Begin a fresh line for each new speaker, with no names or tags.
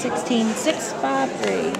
16653.